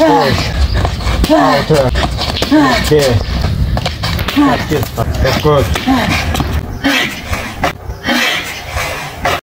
Dört, bak yap. Beş, altı,